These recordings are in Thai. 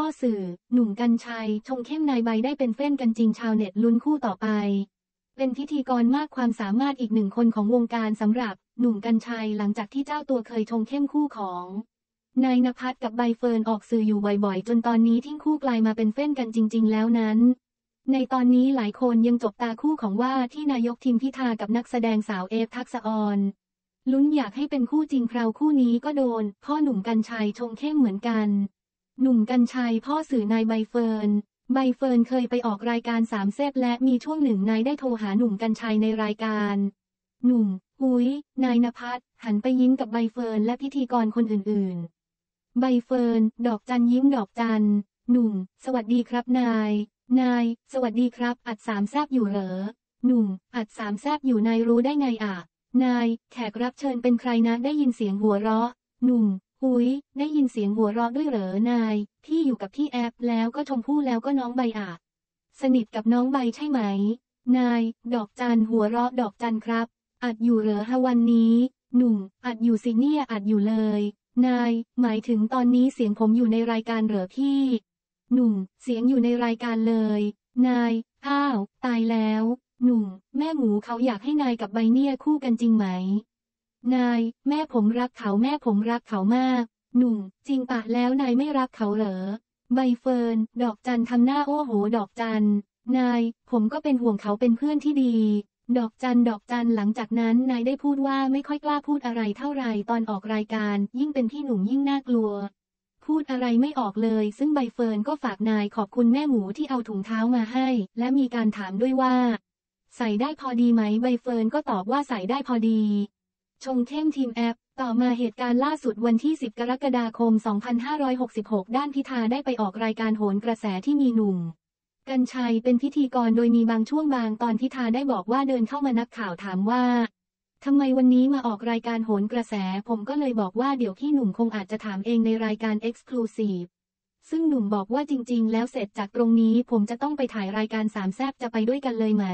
พ่อสื่อ หนุ่มกรรชัย ชงเข้มนายใบได้เป็นแฟนกันจริงชาวเน็ตลุ้นคู่ต่อไป เป็นพิธีกรมากความสามารถอีกหนึ่งคนของวงการสำหรับ หนุ่มกรรชัยหลังจากที่เจ้าตัวเคยชงเข้มคู่ของนายนภัสกับใบเฟิร์นออกสื่ออยู่บ่อยๆ จนตอนนี้ทั้งคู่กลายมาเป็นแฟนกันจริง ๆ แล้วนั้น ในตอนนี้หลายคนยังจับตาคู่ของว่าที่นายกทิมพิธากับนักแสดงสาวแอฟทักษอรลุ้นอยากให้เป็นคู่จริงคราวคู่นี้ก็โดน พ่อหนุ่มกรรชัยชงเข้มเหมือนกัน หนุ่มกรรชัยพ่อสื่อนายใบเฟิร์น ใบเฟิร์นเคยไปออกรายการสามแซ่บและมีช่วงหนึ่งนายได้โทรหาหนุ่มกรรชัยในรายการ หนุ่มหุยนายนภัสหันไปยิ้มกับใบเฟิร์นและพิธีกรคนอื่นๆ ใบเฟิร์น ดอกจันยิ้มดอกจัน หนุ่ม สวัสดีครับนาย นาย สวัสดีครับ อัดสามแซ่บอยู่เหรอ หนุ่ม อัดสามแซ่บอยู่นายรู้ได้ไงอะ นาย แขกรับเชิญเป็นใครนะได้ยินเสียงหัวเราะ หนุ่ม หุยได้ยินเสียงหัวเราะด้วยเหรอนายพี่อยู่กับพี่แอปแล้วก็ชมพู่แล้วก็น้องใบอะ สนิทกับน้องใบใช่ไหม นาย ดอกจันหัวเราะดอกจันครับ อัดอยู่เหรอฮะวันนี้ หนุ่ม อัดอยู่สิเนี่ยอัดอยู่เลย นาย หมายถึงตอนนี้เสียงผมอยู่ในรายการเหรอพี่ หนุ่ม เสียงอยู่ในรายการเลย นาย อ้าว ตายแล้ว หนุ่ม แม่หมูเขาอยากให้นายกับใบเนี่ยคู่กันจริงไหม นาย แม่ผมรักเขาแม่ผมรักเขามาก หนุ่ม จริงปะแล้วนายไม่รักเขาเหรอ ใบเฟิร์น ดอกจันทำหน้าโอ้โห ดอกจัน นาย ผมก็เป็นห่วงเขาเป็นเพื่อนที่ดี ดอกจันดอกจันหลังจากนั้นนายได้พูดว่าไม่ค่อยกล้าพูดอะไรเท่าไหร่ตอนออกรายการ ยิ่งเป็นพี่หนุ่มยิ่งน่ากลัว พูดอะไรไม่ออกเลย ซึ่งใบเฟิร์นก็ฝากนายขอบคุณแม่หมูที่เอาถุงเท้ามาให้ และมีการถามด้วยว่า ใส่ได้พอดีไหมใบเฟิร์นก็ตอบว่าใส่ได้พอดี ชงเข้มทีมแอป ต่อมาเหตุการณ์ล่าสุดวันที่ 10 กรกฎาคม 2566 ด้านพิธาได้ไปออกรายการโหนกระแสที่มีหนุ่ม กัญชัยเป็นพิธีกรโดยมีบางช่วงบางตอนพิธาได้บอกว่าเดินเข้ามานักข่าวถามว่าทำไมวันนี้มาออกรายการโหนกระแส ผมก็เลยบอกว่าเดี๋ยวพี่หนุ่มคงอาจจะถามเองในรายการ Exclusive ซึ่งหนุ่มบอกว่าจริง ๆ แล้วเสร็จจากตรงนี้ผมจะต้องไปถ่ายรายการสามแซบจะไปด้วยกันเลยไหม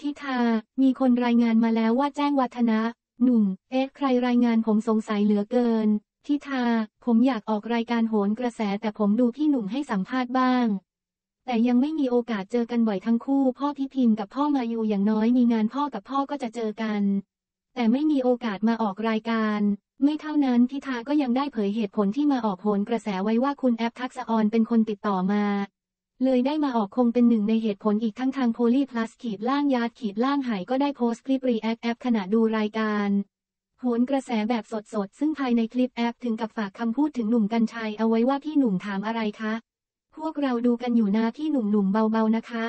พิธา มีคนรายงานมาแล้วว่าแจ้งวัฒนะ หนุ่ม เอ๊ะใครรายงานผมสงสัยเหลือเกินพิธาผมอยากออกรายการโหนกระแสแต่ผมดูพี่หนุ่มให้สัมภาษณ์บ้าง แต่ยังไม่มีโอกาสเจอกันบ่อยทั้งคู่ พ่อพี่พิมพ์กับพ่อมาอยู่อย่างน้อยมีงานพ่อกับพ่อก็จะเจอกัน แต่ไม่มีโอกาสมาออกรายการ ไม่เท่านั้นพิธาก็ยังได้เผยเหตุผลที่มาออกโหนกระแสไว้ว่าคุณแอปทักษะออนเป็นคนติดต่อมา เลยได้มาออกคงเป็นหนึ่งในเหตุผลอีกทั้งทางโพลีพลัสขีดล่างยาดขีดล่างหายก็ได้โพสต์คลิป react แอฟขณะดูรายการโหนกระแสแบบสดๆ ซึ่งภายในคลิปแอฟถึงกับฝากคำพูดถึงหนุ่มกรรชัยเอาไว้ว่าพี่หนุ่มถามอะไรคะ พวกเราดูกันอยู่นะพี่หนุ่มๆเบาๆนะคะ